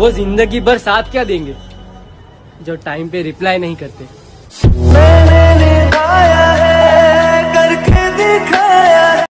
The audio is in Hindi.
वो ज़िंदगी भर साथ क्या देंगे? जो टाइम पे रिप्लाई नहीं करते।